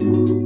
you.